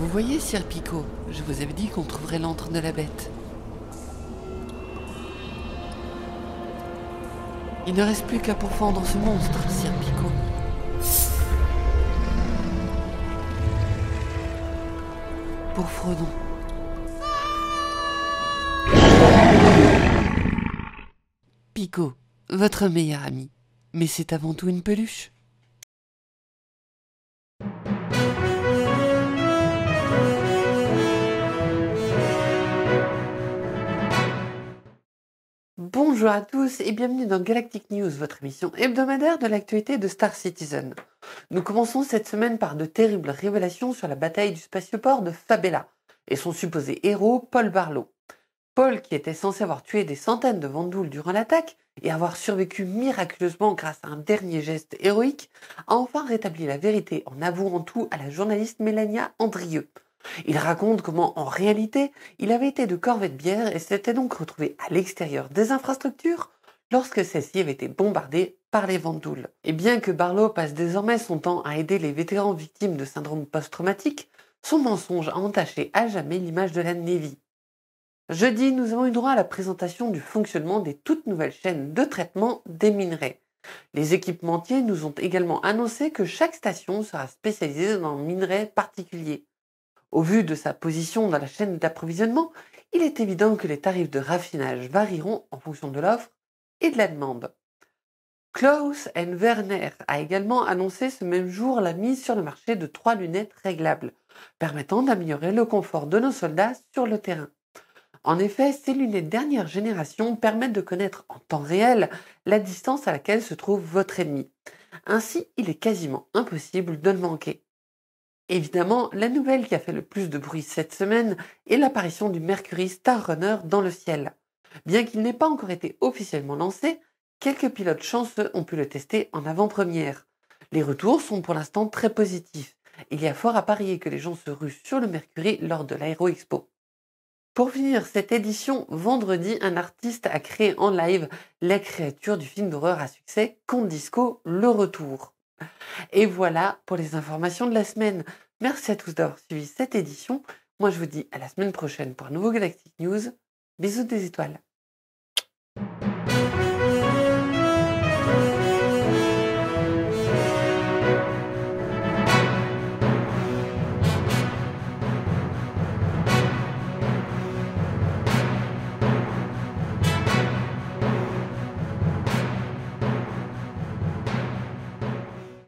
Vous voyez, Sir Picot, je vous avais dit qu'on trouverait l'antre de la bête. Il ne reste plus qu'à pourfendre ce monstre, Sir Picot. Pour Fredon. Picot, votre meilleur ami. Mais c'est avant tout une peluche. Bonjour à tous et bienvenue dans Galactic News, votre émission hebdomadaire de l'actualité de Star Citizen. Nous commençons cette semaine par de terribles révélations sur la bataille du spatioport de Fabella et son supposé héros Paul Barlow. Paul, qui était censé avoir tué des centaines de Vandouls durant l'attaque et avoir survécu miraculeusement grâce à un dernier geste héroïque, a enfin rétabli la vérité en avouant tout à la journaliste Mélania Andrieux. Il raconte comment, en réalité, il avait été de corvée de bière et s'était donc retrouvé à l'extérieur des infrastructures lorsque celles-ci avaient été bombardées par les Vandouls. Et bien que Barlow passe désormais son temps à aider les vétérans victimes de syndrome post-traumatique, son mensonge a entaché à jamais l'image de la Navy. Jeudi, nous avons eu droit à la présentation du fonctionnement des toutes nouvelles chaînes de traitement des minerais. Les équipementiers nous ont également annoncé que chaque station sera spécialisée dans un minerai particulier. Au vu de sa position dans la chaîne d'approvisionnement, il est évident que les tarifs de raffinage varieront en fonction de l'offre et de la demande. Klaus Werner a également annoncé ce même jour la mise sur le marché de trois lunettes réglables, permettant d'améliorer le confort de nos soldats sur le terrain. En effet, ces lunettes dernière génération permettent de connaître en temps réel la distance à laquelle se trouve votre ennemi. Ainsi, il est quasiment impossible de le manquer. Évidemment, la nouvelle qui a fait le plus de bruit cette semaine est l'apparition du Mercury Star Runner dans le ciel. Bien qu'il n'ait pas encore été officiellement lancé, quelques pilotes chanceux ont pu le tester en avant-première. Les retours sont pour l'instant très positifs. Il y a fort à parier que les gens se ruent sur le Mercury lors de l'Aéro Expo. Pour finir cette édition, vendredi, un artiste a créé en live la créature du film d'horreur à succès Conte Disco, Le Retour. Et voilà pour les informations de la semaine. Merci à tous d'avoir suivi cette édition. Moi, je vous dis à la semaine prochaine pour un nouveau Galactic News. Bisous des étoiles.